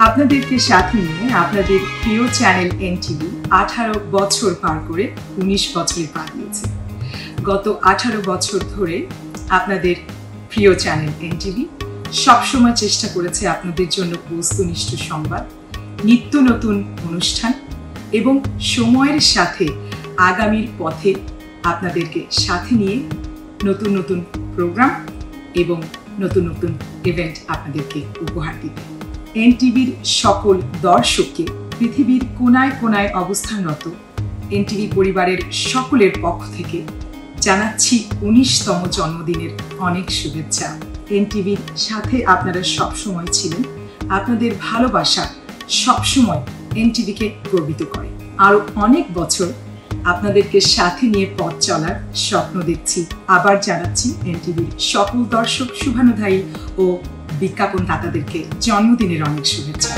আপনাদেরকে সাথে নিয়ে আপনাদের প্রিয় চ্যানেল এনটিভি আঠারো বছর পার করে উনিশ বছরে পার দিয়েছে গত আঠারো বছর ধরে আপনাদের প্রিয় চ্যানেল এনটিভি সবসময় চেষ্টা করেছে আপনাদের জন্য বস্তুনিষ্ঠ সংবাদ, নিত্য নতুন অনুষ্ঠান এবং সময়ের সাথে আগামীর পথে আপনাদেরকে সাথে নিয়ে নতুন নতুন প্রোগ্রাম এবং নতুন নতুন ইভেন্ট আপনাদেরকে উপহার দিতে এনটিভির সকল দর্শককে পৃথিবীর কোনায় কোনায় অবস্থানরত এনটিভি পরিবারের সকলের পক্ষ থেকে জানাচ্ছি উনিশতম জন্মদিনের অনেক শুভেচ্ছা। এনটিভির সাথে আপনারা সবসময় ছিলেন। আপনাদের ভালোবাসা সবসময় এনটিভিকে গর্বিত করে। আরও অনেক বছর আপনাদেরকে সাথে নিয়ে পথ চলার স্বপ্ন দেখছি। আবার জানাচ্ছি এনটিভির সকল দর্শক, শুভানুধায়ী ও বিজ্ঞাপন দাতাদেরকে জন্মদিনের অনেক শুভেচ্ছা।